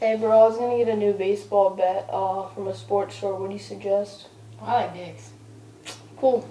Hey, bro, I was gonna get a new baseball bat uh, from a sports store. What do you suggest? I like Dick's. Cool.